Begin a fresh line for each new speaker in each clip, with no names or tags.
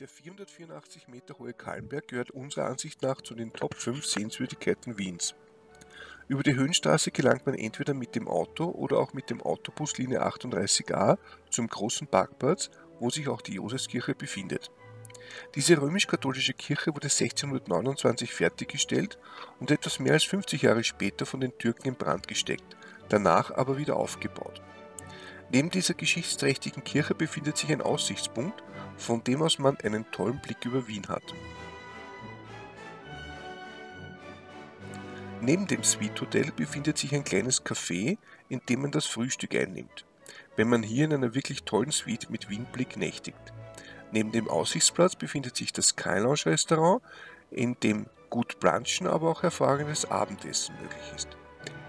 Der 484 Meter hohe Kahlenberg gehört unserer Ansicht nach zu den Top 5 Sehenswürdigkeiten Wiens. Über die Höhenstraße gelangt man entweder mit dem Auto oder auch mit dem Autobus Linie 38a zum großen Parkplatz, wo sich auch die Josefskirche befindet. Diese römisch-katholische Kirche wurde 1629 fertiggestellt und etwas mehr als 50 Jahre später von den Türken in Brand gesteckt, danach aber wieder aufgebaut. Neben dieser geschichtsträchtigen Kirche befindet sich ein Aussichtspunkt, von dem aus man einen tollen Blick über Wien hat. Neben dem Suite Hotel befindet sich ein kleines Café, in dem man das Frühstück einnimmt, wenn man hier in einer wirklich tollen Suite mit Wienblick nächtigt. Neben dem Aussichtsplatz befindet sich das Sky Lounge Restaurant, in dem gut Brunchen, aber auch hervorragendes Abendessen möglich ist.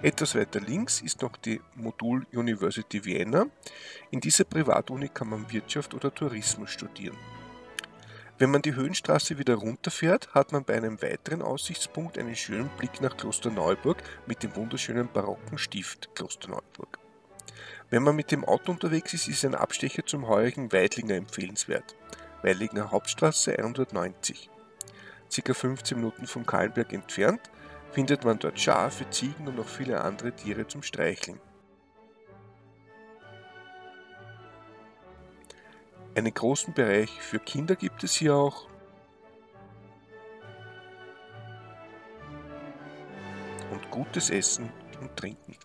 Etwas weiter links ist noch die Modul University Vienna. In dieser Privatuni kann man Wirtschaft oder Tourismus studieren. Wenn man die Höhenstraße wieder runterfährt, hat man bei einem weiteren Aussichtspunkt einen schönen Blick nach Klosterneuburg mit dem wunderschönen barocken Stift Klosterneuburg. Wenn man mit dem Auto unterwegs ist, ist ein Abstecher zum heurigen Weidlinger empfehlenswert. Weidlinger Hauptstraße 190. Circa 15 Minuten vom Kahlenberg entfernt findet man dort Schafe, Ziegen und noch viele andere Tiere zum Streicheln. Einen großen Bereich für Kinder gibt es hier auch. Und gutes Essen und Trinken.